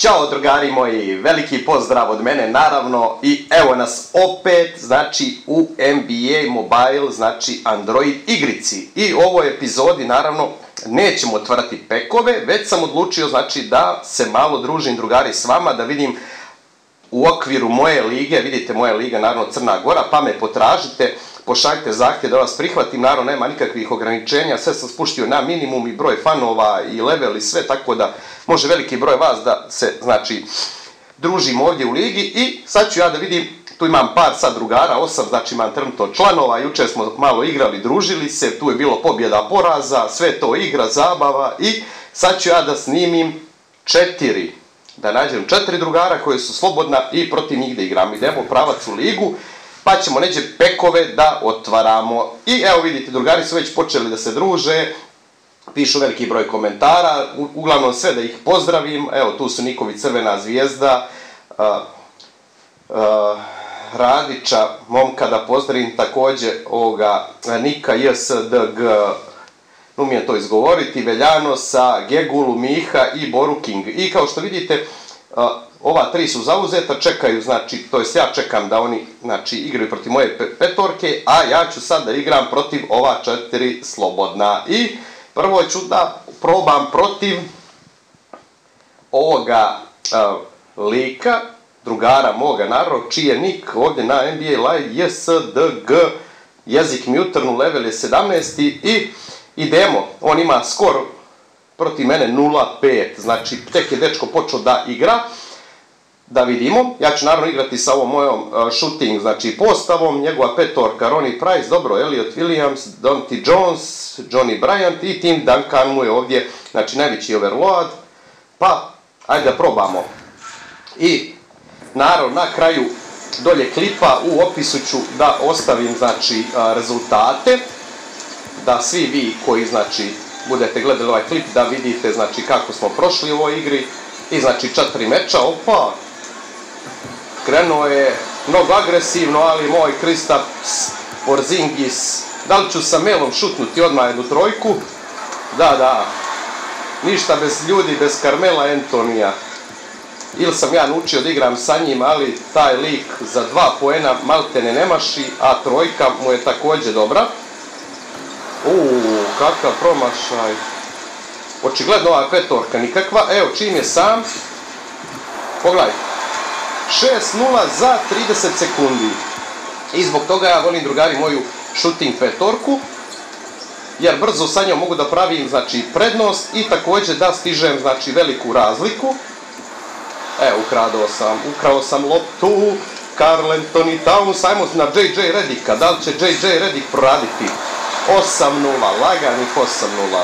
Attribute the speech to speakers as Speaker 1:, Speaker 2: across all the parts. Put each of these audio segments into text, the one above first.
Speaker 1: Ćao drugari moji, veliki pozdrav od mene naravno i evo nas opet znači u NBA Mobile, znači Android igrici. I u ovoj epizodi naravno nećemo otvarati pekove, već sam odlučio znači da se malo družim drugari s vama, da vidim u okviru moje lige, vidite moja liga naravno Crna Gora, pa me potražite, pošaljite zahtjev da vas prihvatim, naravno nema nikakvih ograničenja, sve sam spuštio na minimum i broj fanova i level i sve, tako da može veliki broj vas da se, znači, družimo ovdje u ligi i sad ću ja da vidim, tu imam par sad drugara, osam, znači imam trenutno članova, jučer smo malo igrali, družili se, tu je bilo pobjeda, poraza, sve to igra, zabava i sad ću ja da snimim četiri, da nađem četiri drugara koje su slobodna i protiv njih da igram. Idemo pravac u ligu, pa ćemo neđe pekove da otvaramo. I evo vidite, drugari su već počeli da se druže, pišu veliki broj komentara, uglavnom sve da ih pozdravim, evo tu su Nikovi Crvena zvijezda, Radića, momka da pozdravim također ovoga Nika JSDG, umijem to izgovoriti, Veljanosa, Gegulu, Miha i Boru King. I kao što vidite, ova tri su zauzeta, čekaju, znači, to jest ja čekam da oni, znači, igraju protiv moje petorke, a ja ću sad da igram protiv ova četiri slobodna. I prvo ću da probam protiv ovoga uh, lika, drugara moga, naravno, čiji je nik ovdje na NBA Live, JSDG, jezik mi utrnu, level je 17. I idemo, on ima skor protiv mene 0-5, znači tek je dečko počeo da igra, da vidimo. Ja ću naravno igrati sa ovom mojom uh, shooting, znači postavom, njegova petorka, Ronnie Price, dobro, Elliot Williams, Dante Jones, Johnny Bryant i Tim Duncan mu je ovdje, znači najveći overload, pa ajde da probamo. I naravno na kraju dolje klipa u opisu ću da ostavim znači uh, rezultate, da svi vi koji znači budete gledali ovaj klip da vidite znači kako smo prošli u ovoj igri i znači četiri meča, opa, krenuo je mnogo agresivno, ali moj Kristaps Porzingis, da li ću sa Melom šutnuti odmah jednu trojku? Da, da, ništa bez ljudi, bez Carmela Antonija. Ili sam ja naučio da igram sa njim, ali taj lik za dva poena malte ne nemaši, a trojka mu je također dobra. Uuu, kakav promašaj. Očigledno ova petorka nikakva. Evo, čim je sam. Pogledaj. 6-0 za 30 sekundi. I zbog toga ja volim drugari moju shooting petorku. Jer brzo sa njom mogu da pravim znači, prednost i također da stižem znači, veliku razliku. Evo, ukradao sam, ukrao sam loptu. Carl Anthony Towns, ajmo na JJ Redika. Da li će JJ Redik proraditi? 8-0, laganih 8-0.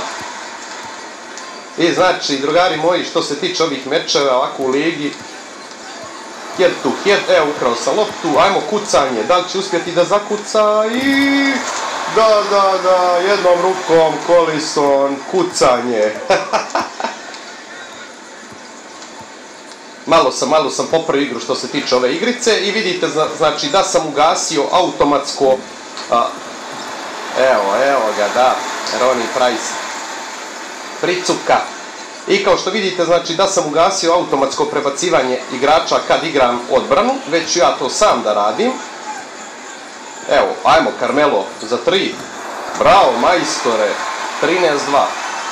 Speaker 1: I znači, drugari moji, što se tiče ovih mečeva ovako u ligi, head to head, evo ukrao sam loptu, ajmo kucanje, da li će uspjeti da zakuca i... Da, da, da, jednom rukom, Kolison, kucanje. malo sam, malo sam popravio igru što se tiče ove igrice i vidite, znači, da sam ugasio automatsko Evo, evo ga, da, Ronnie Price. Pricuka. I kao što vidite, znači da sam ugasio automatsko prebacivanje igrača kad igram odbranu, već ja to sam da radim. Evo, ajmo, Carmelo, za tri. Bravo, majstore, 13-2.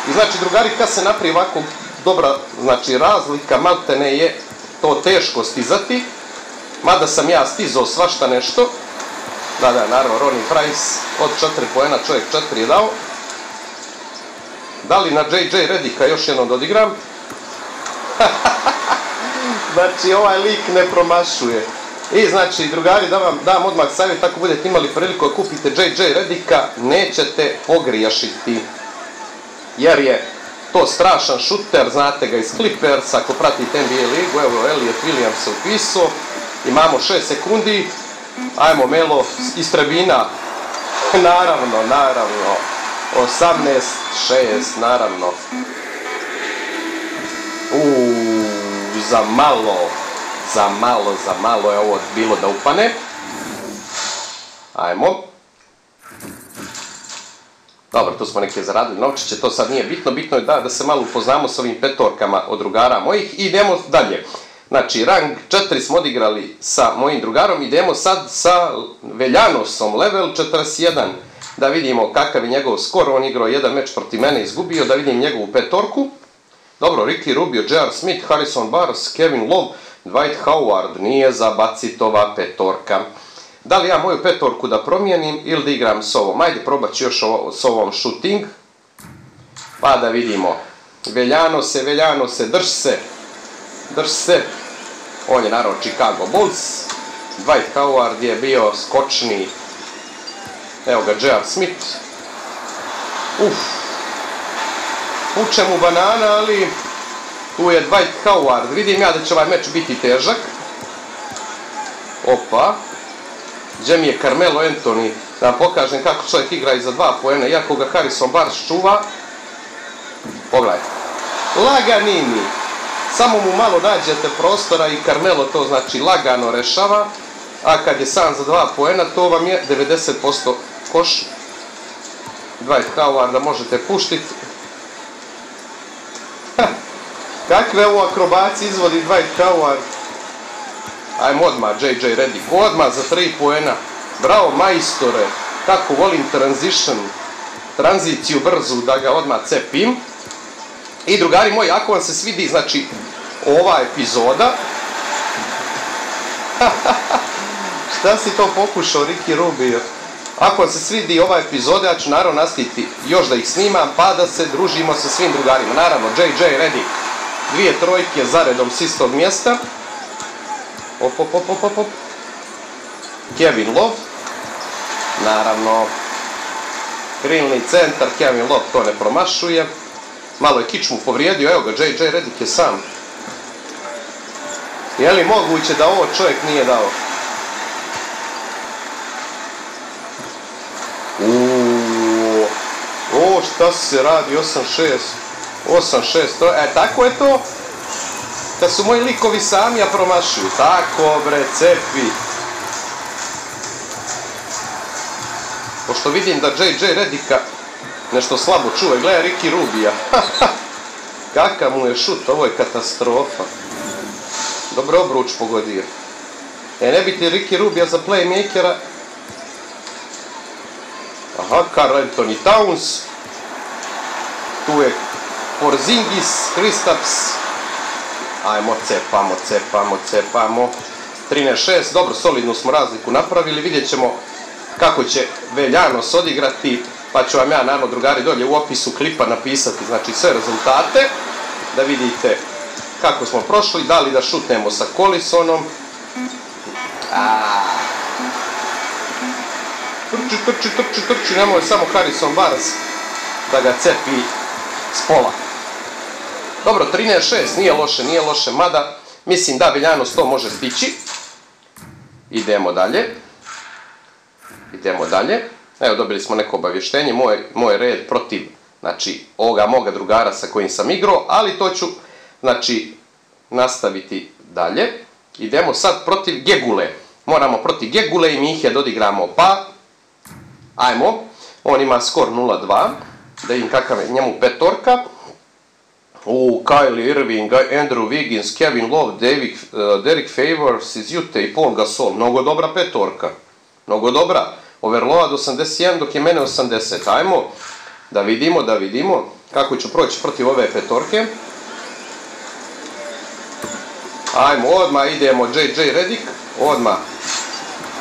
Speaker 1: I znači, drugari, kad se napravi ovako dobra, znači, razlika, maltene je to teško stizati. Mada sam ja stizao svašta nešto, da, da, naravno, Ronnie Price od 4 poena, čovjek 4 je dao. Da li na JJ Redika još jednom dodigram? znači, ovaj lik ne promašuje. I znači, drugari, da vam dam odmah savjet, ako budete imali priliku da kupite JJ Redika, nećete pogrijašiti. Jer je to strašan šuter, znate ga iz Clippers, ako pratite NBA ligu, evo Elliot Williams se upisao, imamo 6 sekundi, Ajmo Melo iz Trebina. naravno, naravno. 18-6, naravno. Uuu, za malo. Za malo, za malo je ovo bilo da upane. Ajmo. Dobro, tu smo neke zaradili novčiće, to sad nije bitno, bitno je da, se malo upoznamo s ovim petorkama od drugara mojih i idemo dalje. Znači, rang 4 smo odigrali sa mojim drugarom, idemo sad sa Veljanosom, level 41. Da vidimo kakav je njegov skor, on igrao jedan meč protiv mene, izgubio, da vidim njegovu petorku. Dobro, Ricky Rubio, J.R. Smith, Harrison Barnes, Kevin Love, Dwight Howard, nije za bacitova petorka. Da li ja moju petorku da promijenim ili da igram s ovom? Ajde, probat ću još s ovom shooting. Pa da vidimo. Veljano se, Veljano se, drž se. Drž se. On je naravno Chicago Bulls. Dwight Howard je bio skočni. Evo ga, J.R. Smith. Uf. Uče mu banana, ali tu je Dwight Howard. Vidim ja da će ovaj meč biti težak. Opa. Gdje mi je Carmelo Anthony, da vam pokažem kako čovjek igra iza dva poena, iako ga Harrison Barnes čuva. Pogledaj. Laganini. Samo mu malo nađete prostora i Carmelo to znači lagano rešava, a kad je sam za dva poena, to vam je 90% koš. Dwight Howarda možete puštiti. Kakve ovo akrobacije izvodi Dwight Howard? Ajmo odmah, JJ Redick, odmah za tri poena. Bravo, majstore, kako volim transition, tranziciju brzu, da ga odmah cepim. I drugari moji, ako vam se svidi, znači, ova epizoda, šta si to pokušao, Ricky Rubio? Ako vam se svidi ova epizoda, ja ću naravno nastaviti još da ih snimam, pa da se družimo sa svim drugarima. Naravno, JJ Redick, dvije trojke zaredom s istog mjesta. Op, op, op, op, op. Kevin Love. Naravno, krilni centar, Kevin Love to ne promašuje. Malo je kičmu povrijedio, evo ga, JJ Redick je sam. Je li moguće da ovo čovjek nije dao? Uuuu, o šta se radi, 8-6, 8-6, e tako je to kad su moji likovi sami ja promašuju. Tako bre, cepi. Pošto vidim da JJ Redika nešto slabo čuva, gleda Ricky Rubija. Kakav mu je šut, ovo je katastrofa. Dobro obruč pogodio. E, ne biti Ricky Rubija za playmakera. Aha, Carl Anthony Towns. Tu je Porzingis, Kristaps, Ajmo, cepamo, cepamo, cepamo. 13-6, dobro, solidnu smo razliku napravili. Vidjet ćemo kako će Veljanos odigrati, pa ću vam ja, naravno, drugari, dolje u opisu klipa napisati, znači, sve rezultate, da vidite kako smo prošli, da li da šutnemo sa Kolisonom. Trči, trči, trči, trči, nemoj samo Harrison Barnes da ga cepi s pola. Dobro, 13-6, nije loše, nije loše, mada mislim da Viljanos to može stići. Idemo dalje. Idemo dalje. Evo, dobili smo neko obavještenje, moj, moj red protiv, znači, ovoga moga drugara sa kojim sam igrao, ali to ću, znači, nastaviti dalje. Idemo sad protiv Gegule. Moramo protiv Gegule i Mihe dodigramo, pa, ajmo, on ima skor 0-2, da vidim kakav je njemu petorka. U, Kylie Irving, Andrew Wiggins, Kevin Love, David, uh, Derek Favors iz Utah i Paul Gasol. Mnogo dobra petorka. Mnogo dobra. Overload 81 dok je mene 80. Ajmo da vidimo, da vidimo kako ću proći protiv ove petorke. Ajmo, odmah idemo JJ Redick, odmah.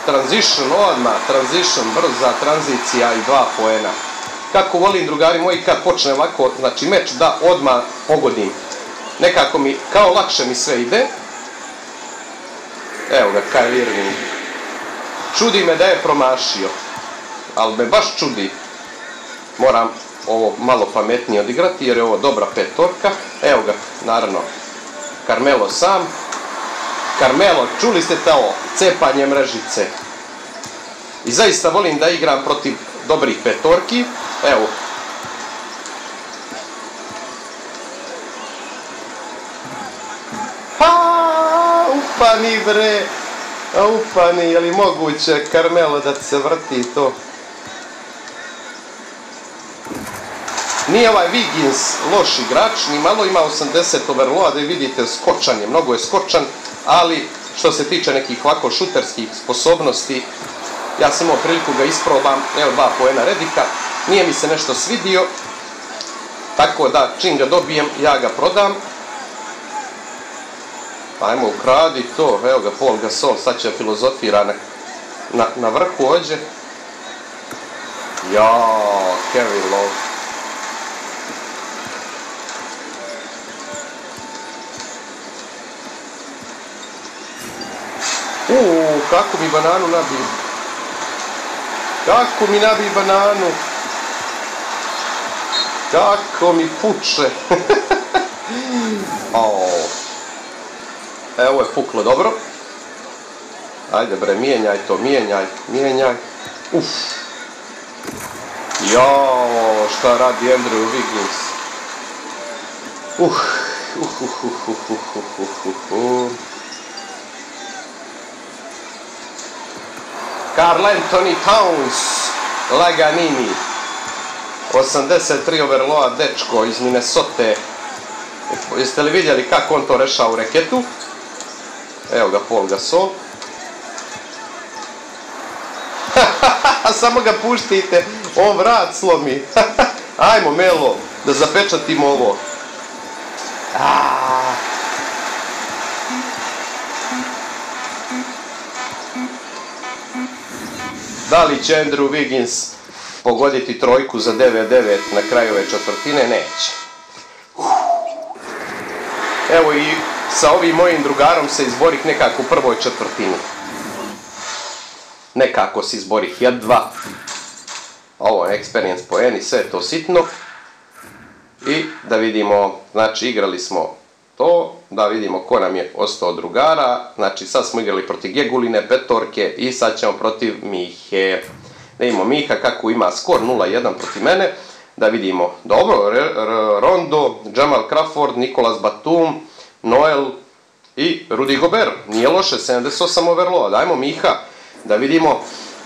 Speaker 1: Transition, odmah, transition, brza tranzicija i dva poena kako volim drugari moji kad počne ovako, znači meč da odmah pogodim. Nekako mi, kao lakše mi sve ide. Evo ga, Kyle Irving. Čudi me da je promašio. Ali me baš čudi. Moram ovo malo pametnije odigrati jer je ovo dobra petorka. Evo ga, naravno, Carmelo sam. Carmelo, čuli ste to cepanje mrežice. I zaista volim da igram protiv dobrih petorki. Evo. Ha, upani bre. Upani, je li moguće Karmelo da se vrti to? Nije ovaj Wiggins loš igrač, ni malo ima 80 overloa, da vidite skočan je, mnogo je skočan, ali što se tiče nekih ovako šuterskih sposobnosti, ja sam imao priliku ga isprobam, evo dva poena Redika, nije mi se nešto svidio, tako da čim ga dobijem, ja ga prodam. Ajmo ukradi to, evo ga Paul Gasol, sad će filozofira na, na, na vrhu ođe. Ja, Kevin Love. Uuu, kako mi bananu nabije. Kako mi nabije bananu. Kako mi puče. Evo je puklo dobro. Ajde bre, mijenjaj to, mijenjaj, mijenjaj. Uf. Jao, šta radi Andrew Wiggins. Uh, uh, uh, uh, uh, uh, uh, uh, uh. Carl Anthony Towns, Laganini. 83 overloa dečko iz Minnesota. Jeste li vidjeli kako on to rešao u reketu? Evo ga Paul Gasol. Samo ga puštite, on vrat slomi. Ajmo Melo, da zapečatimo ovo. Da li će Andrew Wiggins pogoditi trojku za 9-9 na kraju ove četvrtine? Neće. Evo i sa ovim mojim drugarom se izborih nekako u prvoj četvrtini. Nekako se izborih, jedva. Ovo je experience poeni, sve je to sitno. I da vidimo, znači igrali smo to, da vidimo ko nam je ostao drugara. Znači sad smo igrali protiv Geguline, Petorke i sad ćemo protiv Mihe. Da vidimo Miha kako ima skor 0-1 protiv mene. Da vidimo, dobro, Rondo, Jamal Crawford, Nikolas Batum, Noel i Rudy Gobert. Nije loše, 78 overloa. Dajmo Miha da vidimo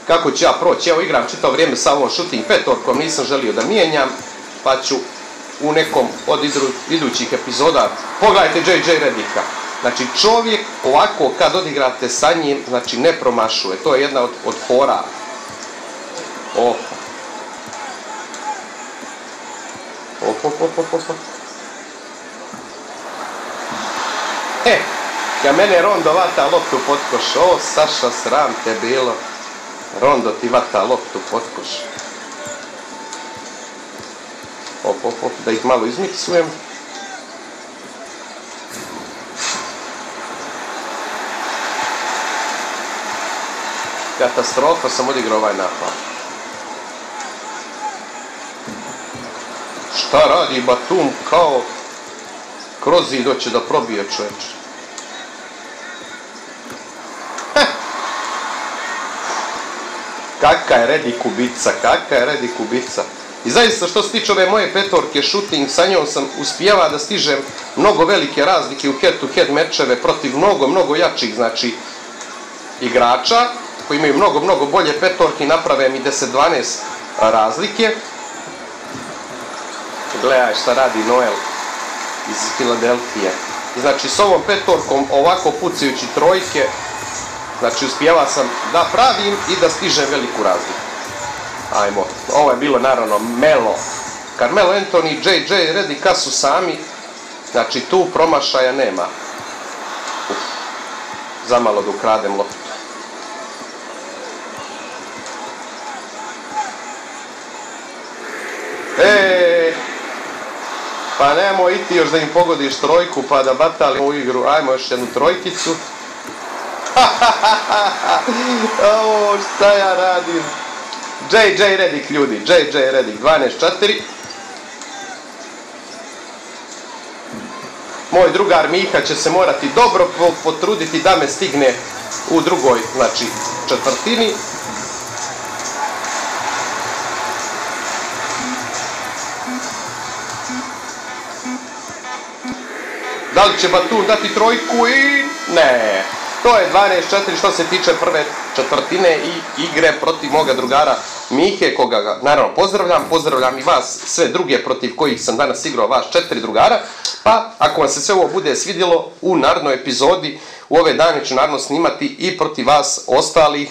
Speaker 1: kako ću ja proći. Evo igram čitao vrijeme sa ovom shooting petorkom, nisam želio da mijenjam, pa ću u nekom od idućih epizoda. Pogledajte JJ Redika. Znači čovjek ovako kad odigrate sa njim, znači ne promašuje. To je jedna od, od fora. Oh. Op, op, op, op. E, ja mene Rondo vata loptu pod koš. O, Saša, sram te bilo. Rondo ti vata loptu pod. Op, op, op, da ih malo izmiksujem. Katastrofa sam odigrao ovaj napad. Šta radi Batum kao kroz zid hoće da probije čovječe. Kaka je redi kubica, kaka je redi kubica. I zaista što se tiče ove moje petorke shooting, sa njom sam uspjeva da stižem mnogo velike razlike u head-to-head mečeve protiv mnogo, mnogo jačih, znači, igrača koji imaju mnogo, mnogo bolje petorke i naprave mi 10-12 razlike. Gledaj šta radi Noel iz Filadelfije. Znači s ovom petorkom ovako pucajući trojke, znači uspjeva sam da pravim i da stižem veliku razliku. Ajmo, ovo je bilo naravno Melo. Carmelo Anthony, JJ, Redi kad su sami, znači tu promašaja nema. Zamalo da ukradem loptu. E, pa nemoj iti još da im pogodiš trojku pa da batalimo u igru. Ajmo još jednu trojkicu. Ovo šta ja radim. JJ Redick ljudi, JJ Redick 12-4. Moj drugar Miha će se morati dobro potruditi da me stigne u drugoj, znači, četvrtini. Da li će Batum dati trojku i... Ne. To je 12-4 što se tiče prve četvrtine i igre protiv moga drugara Mihe, koga ga, naravno pozdravljam, pozdravljam i vas, sve druge protiv kojih sam danas igrao, vas četiri drugara, pa ako vam se sve ovo bude svidjelo, u narednoj epizodi, u ove dane ću naravno snimati i protiv vas ostalih,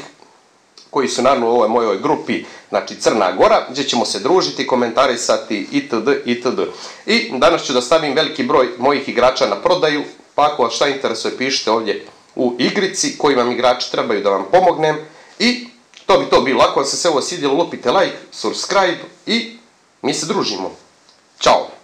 Speaker 1: koji su naravno u ovoj mojoj grupi, znači Crna Gora, gdje ćemo se družiti, komentarisati itd. itd. I danas ću da stavim veliki broj mojih igrača na prodaju, pa ako vas šta interesuje pišite ovdje u igrici koji vam igrači trebaju da vam pomognem i to bi to bilo. Ako vam se sve ovo svidjelo, lupite like, subscribe i mi se družimo. Ćao!